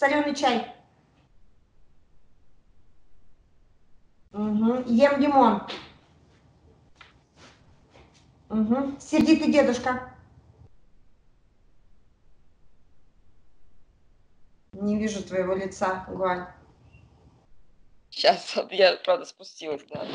Соленый чай. Угу. Ем лимон. Угу. Сердитый дедушка. Не вижу твоего лица, Гуань. Сейчас, я, правда, спустилась, да.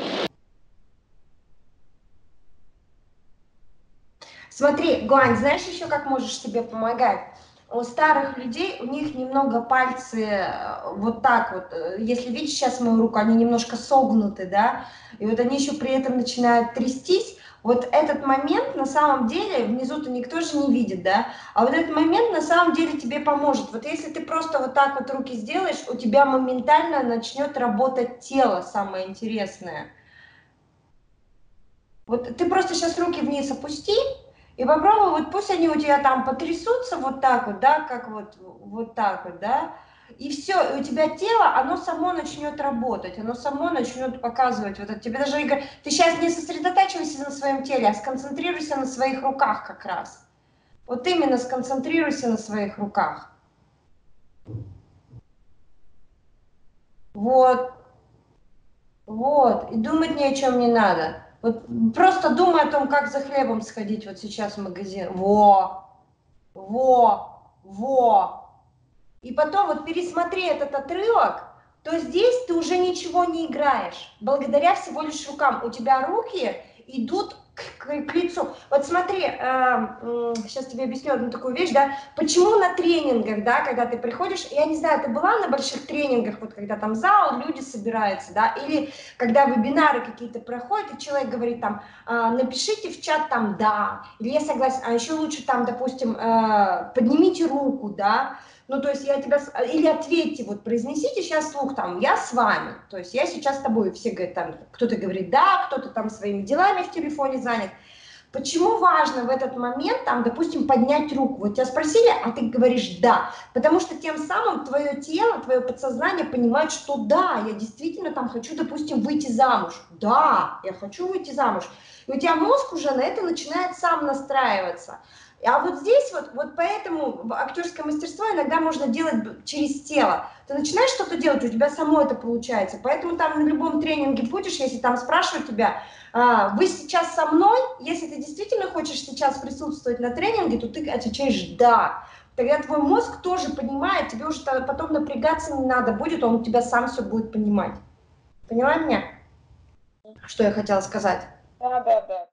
Смотри, Гуань, знаешь еще, как можешь себе помогать? У старых людей, у них немного пальцы э, вот так вот, если видишь сейчас мою руку, они немножко согнуты, да, и вот они еще при этом начинают трястись, вот этот момент на самом деле, внизу-то никто же не видит, да, а вот этот момент на самом деле тебе поможет. Вот если ты просто вот так вот руки сделаешь, у тебя моментально начнет работать тело, самое интересное. Вот ты просто сейчас руки вниз опусти, и попробуй, вот пусть они у тебя там потрясутся вот так вот, да, как вот, вот так вот, да, и все, и у тебя тело, оно само начнет работать, оно само начнет показывать вот это. Тебе даже говорят, ты сейчас не сосредотачивайся на своем теле, а сконцентрируйся на своих руках как раз. Вот именно сконцентрируйся на своих руках. Вот. Вот. И думать ни о чем не надо. Вот просто думай о том, как за хлебом сходить вот сейчас в магазин. Во, во, во. И потом вот пересмотри этот отрывок, то здесь ты уже ничего не играешь, благодаря всего лишь рукам. У тебя руки идут к, лицу. Вот смотри, сейчас тебе объясню одну такую вещь, да, почему на тренингах, да, когда ты приходишь, я не знаю, ты была на больших тренингах, вот когда там зал, люди собираются, да, или когда вебинары какие-то проходят, и человек говорит там, э, напишите в чат там «да», или «я согласен», а еще лучше там, допустим, э, поднимите руку, да, ну, то есть я тебя... Или ответьте, вот произнесите сейчас слух там, я с вами. То есть я сейчас с тобой. Все говорят там, кто-то говорит да, кто-то там своими делами в телефоне занят. Почему важно в этот момент, там, допустим, поднять руку? Вот тебя спросили, а ты говоришь «да», потому что тем самым твое тело, твое подсознание понимает, что да, я действительно там хочу, допустим, выйти замуж. Да, я хочу выйти замуж. И у тебя мозг уже на это начинает сам настраиваться. А вот здесь вот, вот поэтому актерское мастерство иногда можно делать через тело. Ты начинаешь что-то делать, у тебя само это получается. Поэтому там на любом тренинге будешь, если там спрашивают тебя, а, вы сейчас со мной, если ты действительно хочешь сейчас присутствовать на тренинге, то ты отвечаешь «да». Тогда твой мозг тоже понимает, тебе уже потом напрягаться не надо будет, он у тебя сам все будет понимать. Поняла меня? Что я хотела сказать? Да, да, да.